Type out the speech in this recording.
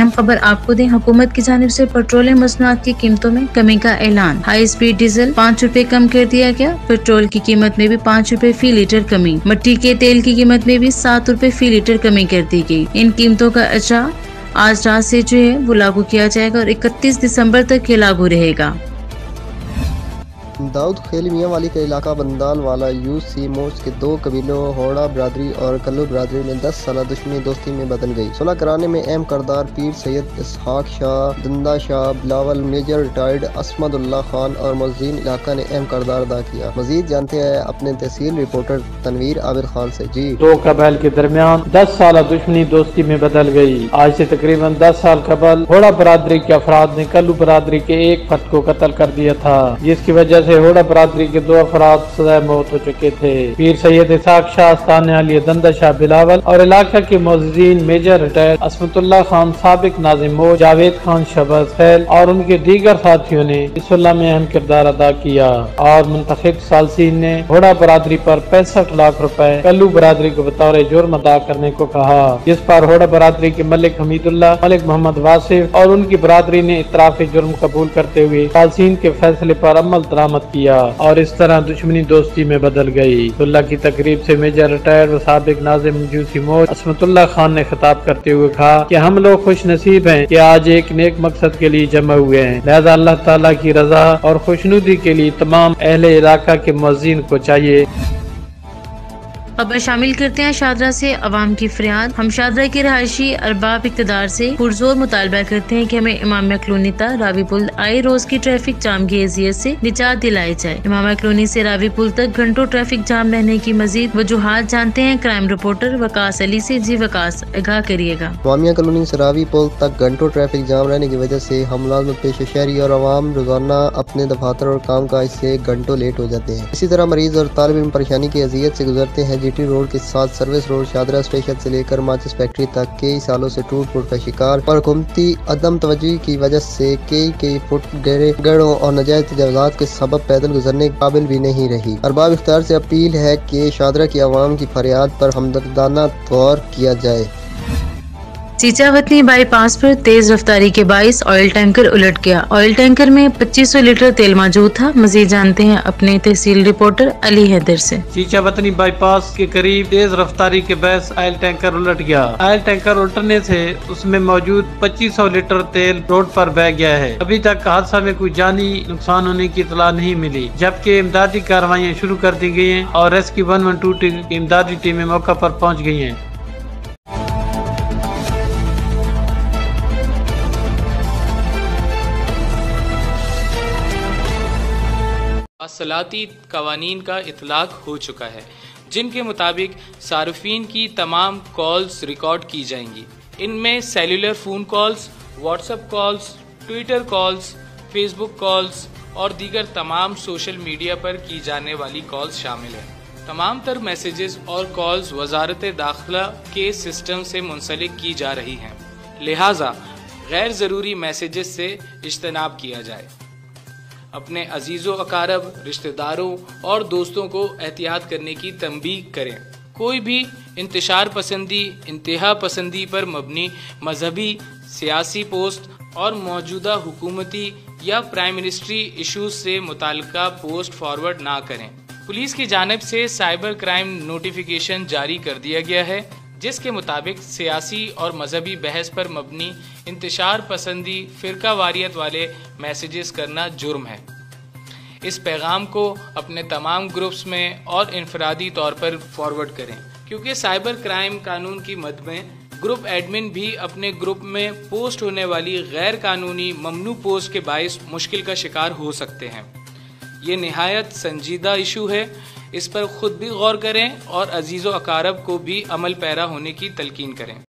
हम खबर आपको दें, हुकूमत की जानब ऐसी पेट्रोलियम मसनूआत की कीमतों में कमी का ऐलान। हाई स्पीड डीजल पाँच रूपए कम कर दिया गया। पेट्रोल की कीमत में भी पाँच रूपए फ़ी लीटर कमी। मट्टी के तेल की कीमत में भी सात रूपए फ़ी लीटर कमी कर दी गई इन कीमतों का अचा आज रात से जो है, वो लागू किया जाएगा और 31 दिसंबर तक ये लागू रहेगा। दाऊद खेल मियाँ वाली का इलाका बंदाल वाला यू सी मोर्च के दो कबीलों, होड़ा बरदरी और कल्लू बरदरी में दस साल दुश्मनी दोस्ती में बदल गई। सुलह कराने में अहम करदार पीर सैयद इसहाक शाह, दंदा शाह, बिलावल मेजर, रिटायर्ड असमदुल्ला खान और मजीन इलाका ने अहम करदार अदा किया। मजीद जानते हैं अपने तहसील रिपोर्टर तनवीर आबिद खान ऐसी जी। दो कबैल के दरमियान दस साल दुश्मनी दोस्ती में बदल गई आज ऐसी तकरीबन दस साल कबल होड़ा बरादरी के अफराद ने कल्लू बरादरी के एक फर्द को कत्ल कर दिया था। जिसकी वजह से होड़ा बरादरी के दो अफराद सजाए मौत हो चुके थे। पीर सैयद इसाक शाह स्थान अली दंदा शाह बिलावल और इलाका के मोजीन मेजर रिटायर असमतुल्ला खान सबक नाजिम जावेद खान शबज फैल और उनके दीगर साथियों ने इसुल्ला में अहम किरदार अदा किया। और मुंतखब सालसीन ने घोड़ा बरादरी पर पैंसठ लाख रुपए कल्लू बरादरी को बतौर जुर्म अदा करने को कहा। जिस पर होड़ा बरादरी के मलिक हमीदुल्ला मलिक मोहम्मद वासिफ और उनकी बरादरी ने इतराफ जुर्म कबूल करते हुए सालसीन के फैसले पर अमल दरामद किया और इस तरह दुश्मनी दोस्ती में बदल गई अल्लाह की तकरीब ऐसी मेजर रिटायर्ड सबक नाजिम जूसी मोज असमतुल्ला खान ने खिताब करते हुए कहा की हम लोग खुश नसीब है कि आज एक नेक मकसद के लिए जमा हुए हैं। लिहाजा अल्लाह ताला की रजा और खुशनुदी के लिए तमाम अहले इलाका के मजीन को चाहिए। खबर शामिल करते हैं शादरा से अवाम की फरियाद। हम शादरा के रहायशी अरबाब इकतदार से पुरजोर मुतालबा करते हैं कि हमें इमाम कलोनी तक रावी पुल आए रोज की ट्रैफ़िक जाम की अजियत से निजात दिलाई जाए। इमाम कलोनी से रावी पुल तक घंटों ट्रैफ़िक जाम रहने की मजीद वजूहत जानते हैं। क्राइम रिपोर्टर वकास अली से जी वकास, आगाह करिएगा। मामिया कलोनी से रावी पुल तक घंटों ट्रैफ़िक जाम रहने की वजह से हम मुलाजमत पेश शहरी और आवाम रोज़ाना अपने दफातर और काम काज से घंटों लेट हो जाते हैं। इसी तरह मरीज़ और तालब परेशानी की अजियत से गुजरते हैं जीटी रोड के साथ सर्विस रोड शादरा स्टेशन से लेकर माचिस फैक्ट्री तक कई सालों से टूट फूट का शिकार और हुकूमती अदम तवज्जो की वजह से कई कई फुट गहरे गढ़ों और नजायज तजावजात के सबब पैदल गुजरने के काबिल भी नहीं रही। अरबाब इख्तार से अपील है कि शादरा की आवाम की फरियाद पर हमदर्दाना गौर किया जाए। चीचावतनी बाईपास पर तेज रफ्तारी के बाईस ऑयल टैंकर उलट गया। ऑयल टैंकर में 2500 लीटर तेल मौजूद था। मजीद जानते हैं अपने तहसील रिपोर्टर अली हैदर से। चीचावतनी बाईपास के करीब तेज रफ्तारी के बहस ऑयल टैंकर उलट गया। ऑयल टैंकर उलटने से उसमें मौजूद 2500 लीटर तेल रोड पर बह गया है। अभी तक हादसा में कोई जानी नुकसान होने की इतला नहीं मिली, जबकि इमदादी कार्रवाई शुरू कर दी गई है और rescue one one two team इमदादी टीमें मौका पर पहुँच गई है। असलाती कवानीन का इतलाक हो चुका है, जिनके मुताबिक सार्फिन की तमाम कॉल्स रिकॉर्ड की जाएँगी। इनमें cellular phone calls, WhatsApp calls, Twitter calls, Facebook calls और दीगर तमाम सोशल मीडिया पर की जाने वाली कॉल्स शामिल हैं। तमाम तर मैसेजेस और कॉल्स वजारत दाखिला के सिस्टम से मुंसलिक की जा रही हैं। लिहाजा, गैर ज़रूरी मैसेजेस से इज्तनाब किया जाए। अपने अजीज़ों, अकारब, रिश्तेदारों और दोस्तों को एहतियात करने की तंबी करें। कोई भी इंतशार पसंदी, इंतहा पसंदी पर मबनी मजहबी, सियासी पोस्ट और मौजूदा हुकूमती या प्राइम मिनिस्ट्री इशूज से मुतल पोस्ट फॉरवर्ड ना करें। पुलिस की जानब से साइबर क्राइम नोटिफिकेशन जारी कर दिया गया है। जिसके मुताबिक सियासी और मजहबी बहस पर मबनी इंतशार पसंदी फ़िरका वारियत वाले मैसेजेस करना जुर्म है। इस पैगाम को अपने तमाम ग्रुप्स में और इनफरादी तौर पर फॉरवर्ड करें, क्योंकि साइबर क्राइम कानून की मद में ग्रुप एडमिन भी अपने ग्रुप में पोस्ट होने वाली गैर कानूनी ममनू पोस्ट के बायस मुश्किल का शिकार हो सकते हैं। ये नहायत संजीदा इशू है। इस पर खुद भी गौर करें और अज़ीज़ अकारब को भी अमल पैरा होने की तलकिन करें।